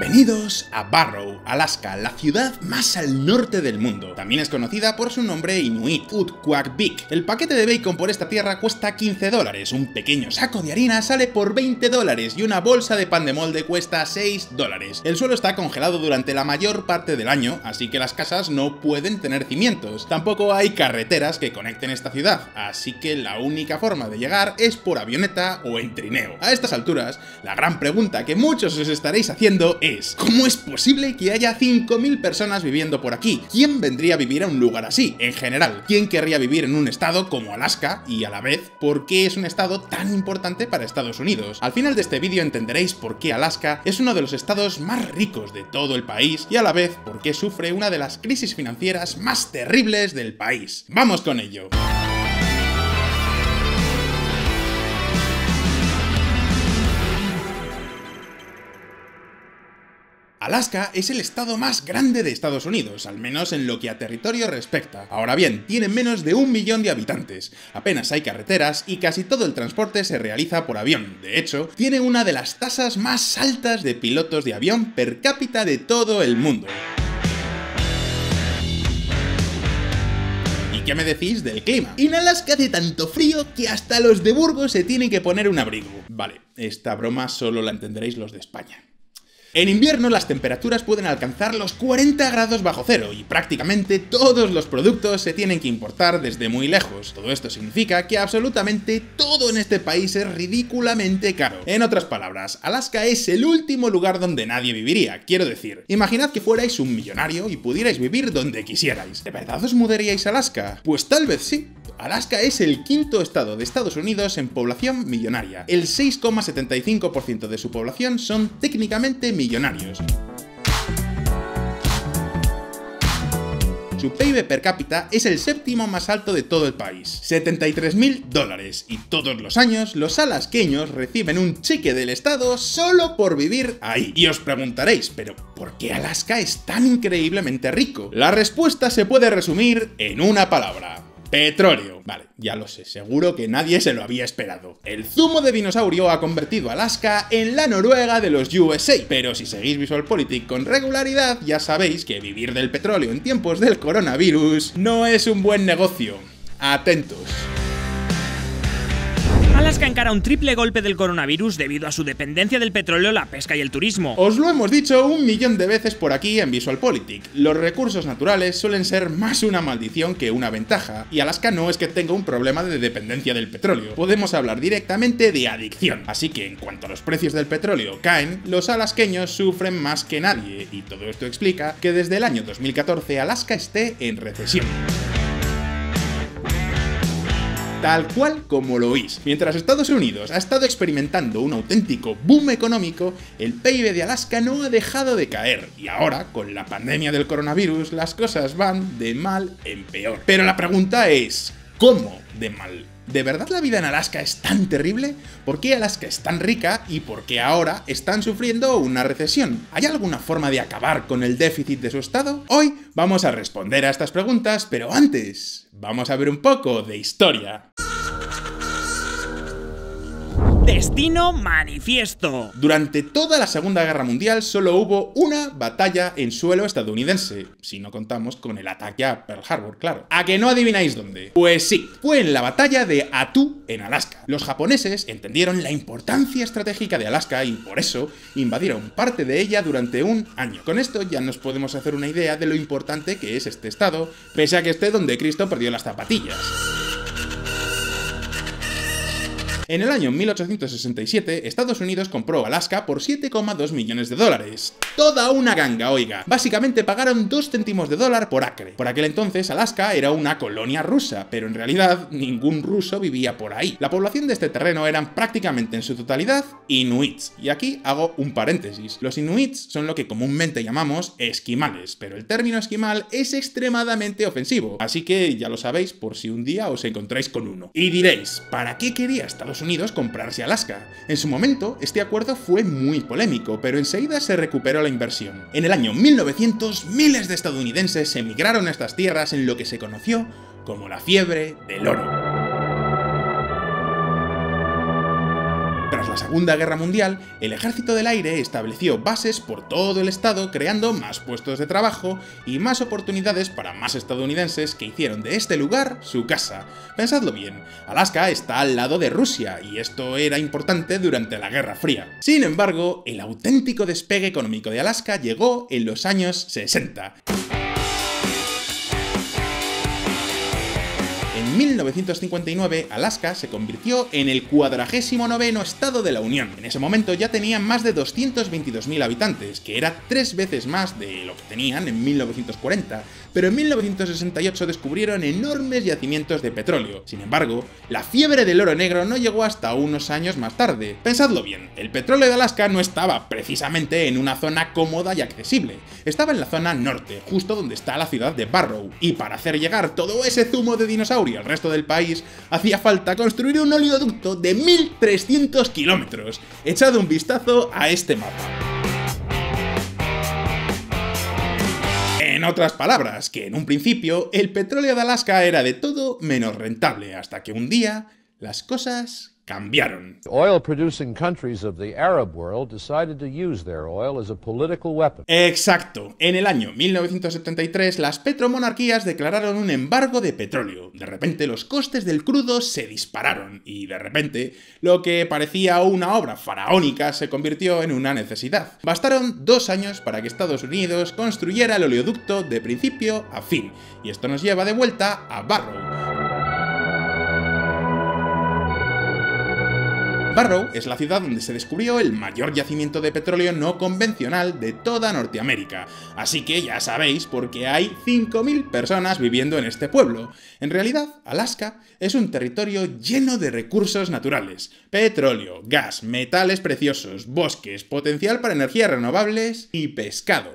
Bienvenidos a Barrow, Alaska, la ciudad más al norte del mundo. También es conocida por su nombre inuit, Utquagvik. El paquete de bacon por esta tierra cuesta 15 dólares, un pequeño saco de harina sale por 20 dólares y una bolsa de pan de molde cuesta 6 dólares. El suelo está congelado durante la mayor parte del año, así que las casas no pueden tener cimientos. Tampoco hay carreteras que conecten esta ciudad, así que la única forma de llegar es por avioneta o en trineo. A estas alturas, la gran pregunta que muchos os estaréis haciendo es, ¿cómo es posible que haya 5.000 personas viviendo por aquí? ¿Quién vendría a vivir a un lugar así? En general, ¿quién querría vivir en un estado como Alaska? Y a la vez, ¿por qué es un estado tan importante para Estados Unidos? Al final de este vídeo entenderéis por qué Alaska es uno de los estados más ricos de todo el país y a la vez por qué sufre una de las crisis financieras más terribles del país. ¡Vamos con ello! Alaska es el estado más grande de Estados Unidos, al menos en lo que a territorio respecta. Ahora bien, tiene menos de un millón de habitantes, apenas hay carreteras y casi todo el transporte se realiza por avión. De hecho, tiene una de las tasas más altas de pilotos de avión per cápita de todo el mundo. ¿Y qué me decís del clima? En Alaska hace tanto frío que hasta los de Burgos se tienen que poner un abrigo. Vale, esta broma solo la entenderéis los de España. En invierno las temperaturas pueden alcanzar los 40 grados bajo cero y prácticamente todos los productos se tienen que importar desde muy lejos. Todo esto significa que absolutamente todo en este país es ridículamente caro. En otras palabras, Alaska es el último lugar donde nadie viviría, quiero decir. Imaginad que fuerais un millonario y pudierais vivir donde quisierais. ¿De verdad os mudaríais a Alaska? Pues tal vez sí, Alaska es el quinto estado de Estados Unidos en población millonaria. El 6,75% de su población son técnicamente millonarios. Su PIB per cápita es el séptimo más alto de todo el país, 73.000 dólares, y todos los años los alasqueños reciben un cheque del Estado solo por vivir ahí. Y os preguntaréis, pero ¿por qué Alaska es tan increíblemente rico? La respuesta se puede resumir en una palabra. Petróleo. Vale, ya lo sé, seguro que nadie se lo había esperado. El zumo de dinosaurio ha convertido Alaska en la Noruega de los USA, pero si seguís VisualPolitik con regularidad ya sabéis que vivir del petróleo en tiempos del coronavirus no es un buen negocio. Atentos. Alaska encara un triple golpe del coronavirus debido a su dependencia del petróleo, la pesca y el turismo. Os lo hemos dicho un millón de veces por aquí en VisualPolitik. Los recursos naturales suelen ser más una maldición que una ventaja, y Alaska no es que tenga un problema de dependencia del petróleo. Podemos hablar directamente de adicción. Así que en cuanto a los precios del petróleo caen, los alasqueños sufren más que nadie, y todo esto explica que desde el año 2014 Alaska esté en recesión tal cual como lo oís. Mientras Estados Unidos ha estado experimentando un auténtico boom económico, el PIB de Alaska no ha dejado de caer, y ahora, con la pandemia del coronavirus, las cosas van de mal en peor. Pero la pregunta es, ¿cómo de mal? ¿De verdad la vida en Alaska es tan terrible? ¿Por qué Alaska es tan rica y por qué ahora están sufriendo una recesión? ¿Hay alguna forma de acabar con el déficit de su estado? Hoy vamos a responder a estas preguntas, pero antes, vamos a ver un poco de historia. Destino manifiesto. Durante toda la Segunda Guerra Mundial solo hubo una batalla en suelo estadounidense, si no contamos con el ataque a Pearl Harbor, claro. ¿A que no adivináis dónde? Pues sí, fue en la batalla de Attu, en Alaska. Los japoneses entendieron la importancia estratégica de Alaska y por eso invadieron parte de ella durante un año. Con esto ya nos podemos hacer una idea de lo importante que es este estado, pese a que esté donde Cristo perdió las zapatillas. En el año 1867, Estados Unidos compró Alaska por 7,2 millones de dólares. Toda una ganga, oiga. Básicamente pagaron 2 céntimos de dólar por acre. Por aquel entonces, Alaska era una colonia rusa, pero en realidad ningún ruso vivía por ahí. La población de este terreno eran prácticamente en su totalidad inuits. Y aquí hago un paréntesis. Los inuits son lo que comúnmente llamamos esquimales, pero el término esquimal es extremadamente ofensivo. Así que ya lo sabéis por si un día os encontráis con uno. Y diréis, ¿para qué quería Estados Unidos comprarse Alaska. En su momento, este acuerdo fue muy polémico, pero enseguida se recuperó la inversión. En el año 1900, miles de estadounidenses emigraron a estas tierras en lo que se conoció como la fiebre del oro. Segunda Guerra Mundial, el ejército del aire estableció bases por todo el estado creando más puestos de trabajo y más oportunidades para más estadounidenses que hicieron de este lugar su casa. Pensadlo bien, Alaska está al lado de Rusia y esto era importante durante la Guerra Fría. Sin embargo, el auténtico despegue económico de Alaska llegó en los años 60. 1959, Alaska se convirtió en el 49 estado de la Unión. En ese momento ya tenían más de 222.000 habitantes, que era tres veces más de lo que tenían en 1940, pero en 1968 descubrieron enormes yacimientos de petróleo. Sin embargo, la fiebre del oro negro no llegó hasta unos años más tarde. Pensadlo bien, el petróleo de Alaska no estaba precisamente en una zona cómoda y accesible, estaba en la zona norte, justo donde está la ciudad de Barrow, y para hacer llegar todo ese zumo de dinosaurio resto del país, hacía falta construir un oleoducto de 1300 kilómetros. Echad un vistazo a este mapa. En otras palabras, que en un principio el petróleo de Alaska era de todo menos rentable, hasta que un día las cosas cambiaron. Exacto. En el año 1973, las petromonarquías declararon un embargo de petróleo. De repente los costes del crudo se dispararon y de repente lo que parecía una obra faraónica se convirtió en una necesidad. Bastaron dos años para que Estados Unidos construyera el oleoducto de principio a fin. Y esto nos lleva de vuelta a Barrow Barrow es la ciudad donde se descubrió el mayor yacimiento de petróleo no convencional de toda Norteamérica, así que ya sabéis por qué hay 5.000 personas viviendo en este pueblo. En realidad, Alaska es un territorio lleno de recursos naturales, petróleo, gas, metales preciosos, bosques, potencial para energías renovables y pescado.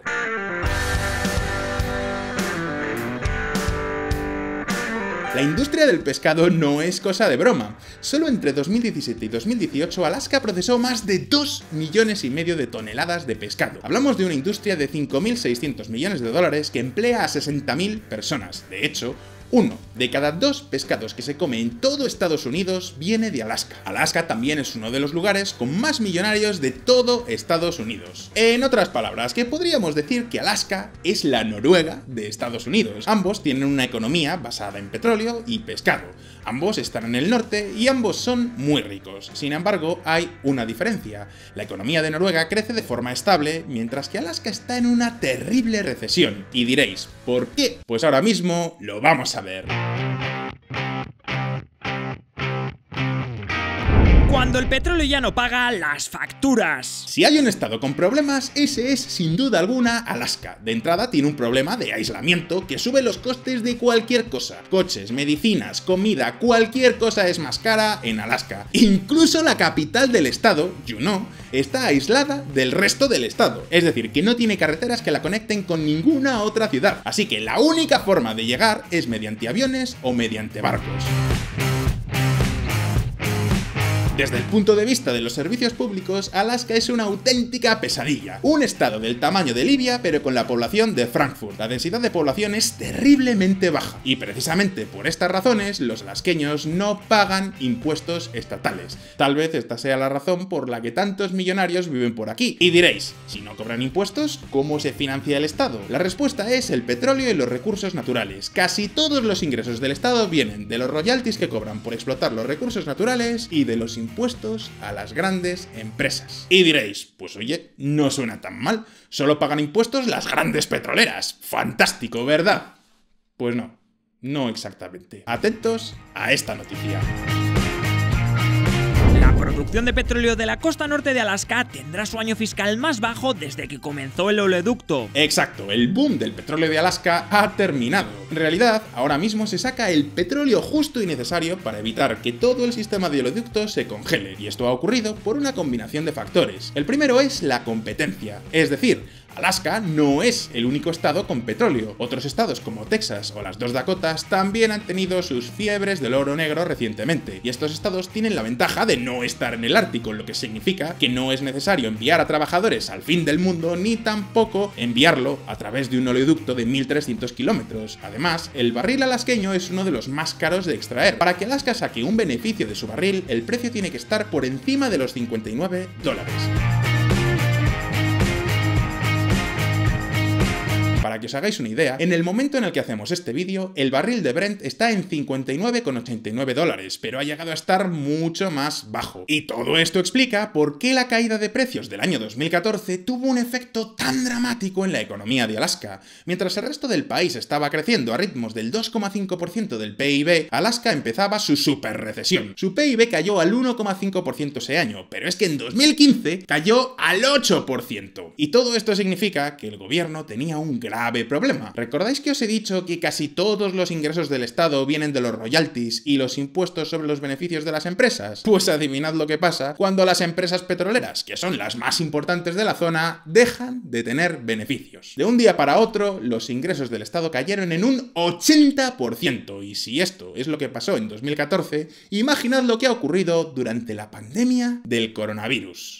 La industria del pescado no es cosa de broma. Solo entre 2017 y 2018 Alaska procesó más de 2 millones y medio de toneladas de pescado. Hablamos de una industria de 5.600 millones de dólares que emplea a 60.000 personas. De hecho, uno de cada dos pescados que se come en todo Estados Unidos viene de Alaska. Alaska también es uno de los lugares con más millonarios de todo Estados Unidos. En otras palabras, que podríamos decir que Alaska es la Noruega de Estados Unidos. Ambos tienen una economía basada en petróleo y pescado. Ambos están en el norte y ambos son muy ricos. Sin embargo, hay una diferencia. La economía de Noruega crece de forma estable, mientras que Alaska está en una terrible recesión. Y diréis, ¿por qué? Pues ahora mismo lo vamos a ver. Cuando el petróleo ya no paga las facturas. Si hay un estado con problemas, ese es sin duda alguna Alaska. De entrada tiene un problema de aislamiento que sube los costes de cualquier cosa. Coches, medicinas, comida, cualquier cosa es más cara en Alaska. Incluso la capital del estado, Juneau, está aislada del resto del estado. Es decir, que no tiene carreteras que la conecten con ninguna otra ciudad. Así que la única forma de llegar es mediante aviones o mediante barcos. Desde el punto de vista de los servicios públicos, Alaska es una auténtica pesadilla. Un estado del tamaño de Libia, pero con la población de Frankfurt. La densidad de población es terriblemente baja. Y precisamente por estas razones, los alasqueños no pagan impuestos estatales. Tal vez esta sea la razón por la que tantos millonarios viven por aquí. Y diréis, si no cobran impuestos, ¿cómo se financia el Estado? La respuesta es el petróleo y los recursos naturales. Casi todos los ingresos del Estado vienen de los royalties que cobran por explotar los recursos naturales y de los impuestos a las grandes empresas. Y diréis, pues oye, no suena tan mal, solo pagan impuestos las grandes petroleras. Fantástico, ¿verdad? Pues no, no exactamente. Atentos a esta noticia producción de petróleo de la costa norte de Alaska tendrá su año fiscal más bajo desde que comenzó el oleoducto. Exacto, el boom del petróleo de Alaska ha terminado. En realidad, ahora mismo se saca el petróleo justo y necesario para evitar que todo el sistema de oleoductos se congele, y esto ha ocurrido por una combinación de factores. El primero es la competencia, es decir, Alaska no es el único estado con petróleo. Otros estados como Texas o las dos Dakotas también han tenido sus fiebres del oro negro recientemente, y estos estados tienen la ventaja de no estar en el Ártico, lo que significa que no es necesario enviar a trabajadores al fin del mundo ni tampoco enviarlo a través de un oleoducto de 1300 kilómetros. Además, el barril alasqueño es uno de los más caros de extraer. Para que Alaska saque un beneficio de su barril, el precio tiene que estar por encima de los 59 dólares. Para que os hagáis una idea, en el momento en el que hacemos este vídeo, el barril de Brent está en 59,89 dólares, pero ha llegado a estar mucho más bajo. Y todo esto explica por qué la caída de precios del año 2014 tuvo un efecto tan dramático en la economía de Alaska. Mientras el resto del país estaba creciendo a ritmos del 2,5% del PIB, Alaska empezaba su super recesión. Su PIB cayó al 1,5% ese año, pero es que en 2015 cayó al 8%. Y todo esto significa que el gobierno tenía un gran grave problema. ¿Recordáis que os he dicho que casi todos los ingresos del Estado vienen de los royalties y los impuestos sobre los beneficios de las empresas? Pues adivinad lo que pasa cuando las empresas petroleras, que son las más importantes de la zona, dejan de tener beneficios. De un día para otro, los ingresos del Estado cayeron en un 80%. Y si esto es lo que pasó en 2014, imaginad lo que ha ocurrido durante la pandemia del coronavirus.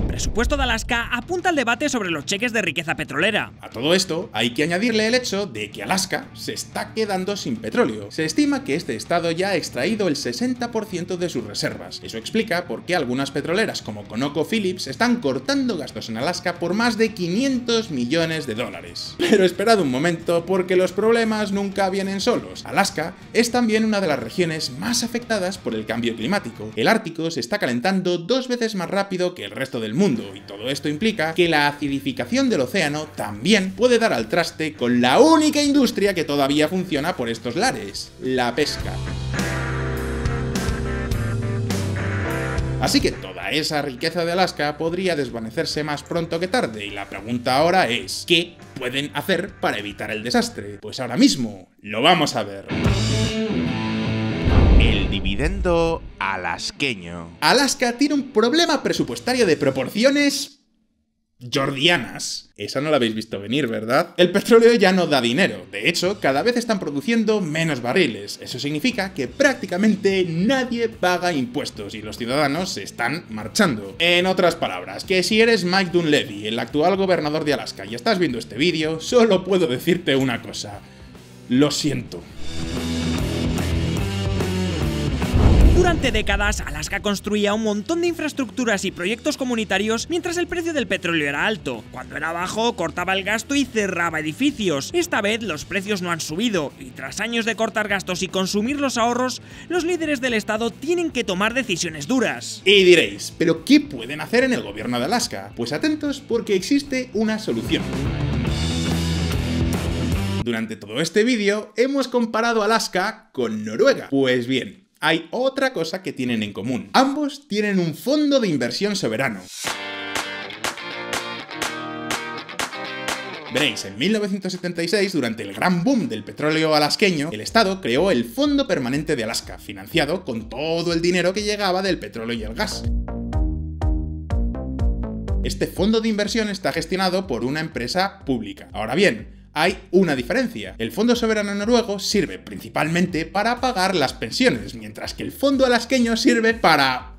Presupuesto de Alaska apunta al debate sobre los cheques de riqueza petrolera. A todo esto hay que añadirle el hecho de que Alaska se está quedando sin petróleo. Se estima que este estado ya ha extraído el 60% de sus reservas. Eso explica por qué algunas petroleras como ConocoPhillips están cortando gastos en Alaska por más de 500 millones de dólares. Pero esperad un momento porque los problemas nunca vienen solos. Alaska es también una de las regiones más afectadas por el cambio climático. El Ártico se está calentando dos veces más rápido que el resto del mundo y todo esto implica que la acidificación del océano también puede dar al traste con la única industria que todavía funciona por estos lares, la pesca. Así que toda esa riqueza de Alaska podría desvanecerse más pronto que tarde, y la pregunta ahora es, ¿qué pueden hacer para evitar el desastre? Pues ahora mismo lo vamos a ver. Dividendo alasqueño. Alaska tiene un problema presupuestario de proporciones jordianas. Esa no la habéis visto venir, ¿verdad? El petróleo ya no da dinero. De hecho, cada vez están produciendo menos barriles. Eso significa que prácticamente nadie paga impuestos y los ciudadanos se están marchando. En otras palabras, que si eres Mike Dunleavy, el actual gobernador de Alaska, y estás viendo este vídeo, solo puedo decirte una cosa. Lo siento. Durante décadas, Alaska construía un montón de infraestructuras y proyectos comunitarios mientras el precio del petróleo era alto. Cuando era bajo, cortaba el gasto y cerraba edificios. Esta vez los precios no han subido y tras años de cortar gastos y consumir los ahorros, los líderes del estado tienen que tomar decisiones duras. Y diréis, ¿pero qué pueden hacer en el gobierno de Alaska? Pues atentos porque existe una solución. Durante todo este vídeo hemos comparado Alaska con Noruega. Pues bien, hay otra cosa que tienen en común. Ambos tienen un fondo de inversión soberano. Veréis, en 1976, durante el gran boom del petróleo alasqueño, el Estado creó el Fondo Permanente de Alaska, financiado con todo el dinero que llegaba del petróleo y el gas. Este fondo de inversión está gestionado por una empresa pública. Ahora bien, hay una diferencia. El Fondo Soberano Noruego sirve principalmente para pagar las pensiones, mientras que el Fondo Alasqueño sirve para...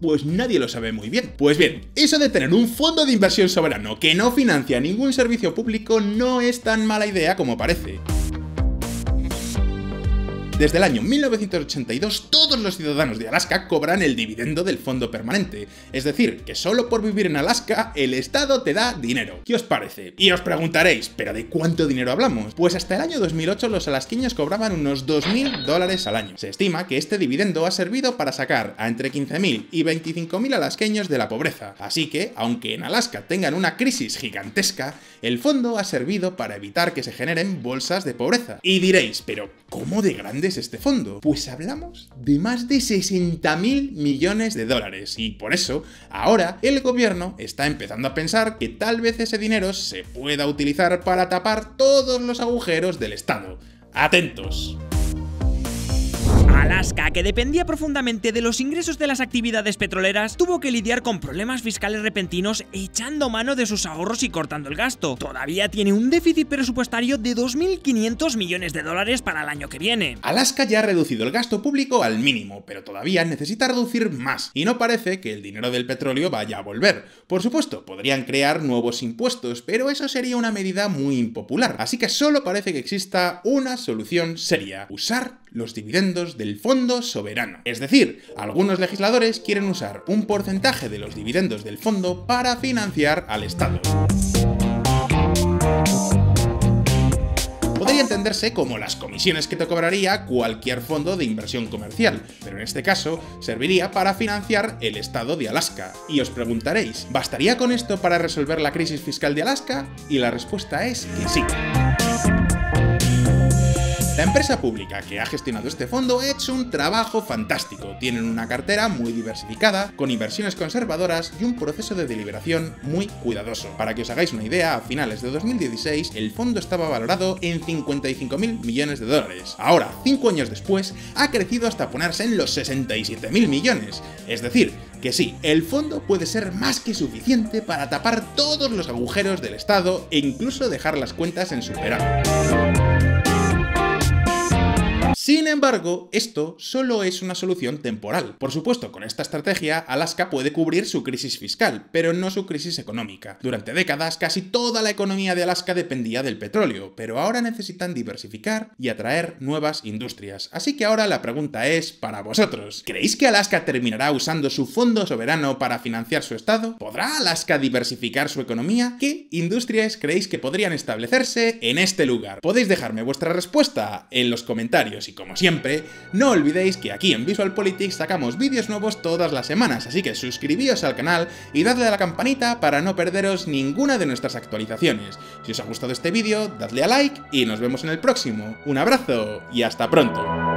Pues nadie lo sabe muy bien. Pues bien, eso de tener un fondo de inversión soberano que no financia ningún servicio público no es tan mala idea como parece. Desde el año 1982, todos los ciudadanos de Alaska cobran el dividendo del fondo permanente. Es decir, que solo por vivir en Alaska, el Estado te da dinero. ¿Qué os parece? Y os preguntaréis, ¿pero de cuánto dinero hablamos? Pues hasta el año 2008 los alasqueños cobraban unos 2.000 dólares al año. Se estima que este dividendo ha servido para sacar a entre 15.000 y 25.000 alasqueños de la pobreza. Así que, aunque en Alaska tengan una crisis gigantesca, el fondo ha servido para evitar que se generen bolsas de pobreza. Y diréis, ¿pero cómo de grande es este fondo? Pues hablamos de más de 60 mil millones de dólares y por eso ahora el gobierno está empezando a pensar que tal vez ese dinero se pueda utilizar para tapar todos los agujeros del Estado. Atentos. Alaska, que dependía profundamente de los ingresos de las actividades petroleras, tuvo que lidiar con problemas fiscales repentinos echando mano de sus ahorros y cortando el gasto. Todavía tiene un déficit presupuestario de 2.500 millones de dólares para el año que viene. Alaska ya ha reducido el gasto público al mínimo, pero todavía necesita reducir más, y no parece que el dinero del petróleo vaya a volver. Por supuesto, podrían crear nuevos impuestos, pero eso sería una medida muy impopular, así que solo parece que exista una solución seria, usar los dividendos del fondo soberano. Es decir, algunos legisladores quieren usar un porcentaje de los dividendos del fondo para financiar al Estado. Podría entenderse como las comisiones que te cobraría cualquier fondo de inversión comercial, pero en este caso serviría para financiar el estado de Alaska. Y os preguntaréis, ¿bastaría con esto para resolver la crisis fiscal de Alaska? Y la respuesta es que sí. La empresa pública que ha gestionado este fondo ha hecho un trabajo fantástico. Tienen una cartera muy diversificada, con inversiones conservadoras y un proceso de deliberación muy cuidadoso. Para que os hagáis una idea, a finales de 2016 el fondo estaba valorado en 55.000 millones de dólares. Ahora, 5 años después, ha crecido hasta ponerse en los 67.000 millones. Es decir, que sí, el fondo puede ser más que suficiente para tapar todos los agujeros del Estado e incluso dejar las cuentas en superávit. Sin embargo, esto solo es una solución temporal. Por supuesto, con esta estrategia, Alaska puede cubrir su crisis fiscal, pero no su crisis económica. Durante décadas, casi toda la economía de Alaska dependía del petróleo, pero ahora necesitan diversificar y atraer nuevas industrias. Así que ahora la pregunta es para vosotros. ¿Creéis que Alaska terminará usando su fondo soberano para financiar su estado? ¿Podrá Alaska diversificar su economía? ¿Qué industrias creéis que podrían establecerse en este lugar? Podéis dejarme vuestra respuesta en los comentarios y como siempre, no olvidéis que aquí en Visual Politics sacamos vídeos nuevos todas las semanas, así que suscribíos al canal y dadle a la campanita para no perderos ninguna de nuestras actualizaciones. Si os ha gustado este vídeo, dadle a like y nos vemos en el próximo. Un abrazo y hasta pronto.